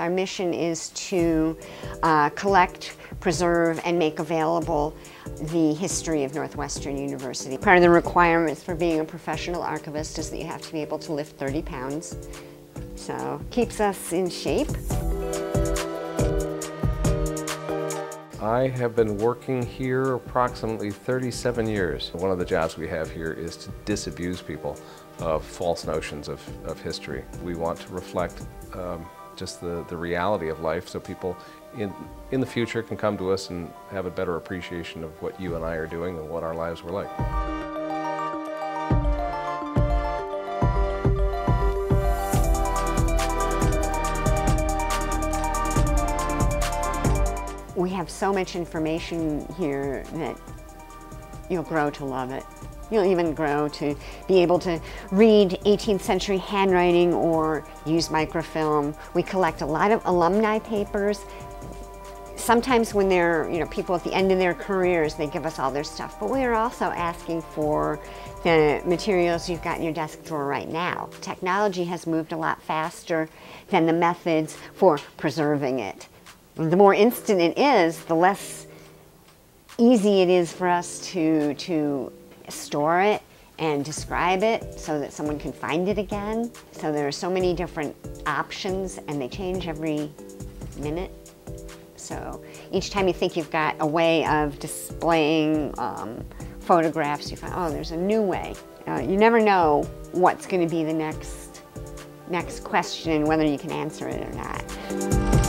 our mission is to uh, collect, preserve, and make available the history of Northwestern University. Part of the requirements for being a professional archivist is that you have to be able to lift 30 pounds. So keeps us in shape. I have been working here approximately 37 years. One of the jobs we have here is to disabuse people of false notions of, of history. We want to reflect um, just the, the reality of life so people in, in the future can come to us and have a better appreciation of what you and I are doing and what our lives were like. We have so much information here that you'll grow to love it. You'll even grow to be able to read 18th century handwriting or use microfilm. We collect a lot of alumni papers. Sometimes when they're, you know, people at the end of their careers, they give us all their stuff, but we are also asking for the materials you've got in your desk drawer right now. Technology has moved a lot faster than the methods for preserving it the more instant it is, the less easy it is for us to, to store it and describe it so that someone can find it again. So there are so many different options and they change every minute. So each time you think you've got a way of displaying um, photographs, you find, oh, there's a new way. Uh, you never know what's going to be the next, next question, whether you can answer it or not.